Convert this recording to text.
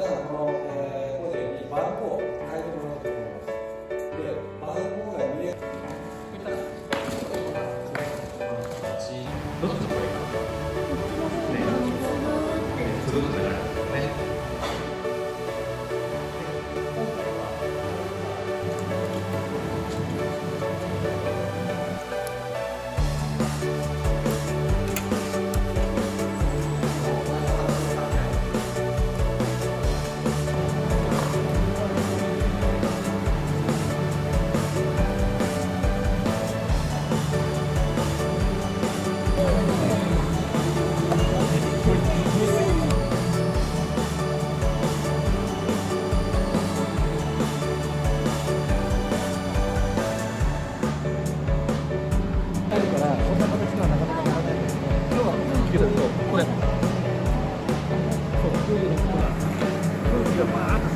皆さんこの、えー、ここで番号を変えてもらおうと思いますで番号が見えどっちの方がいいかね届くからねだとこれそう空気の空気がバーッと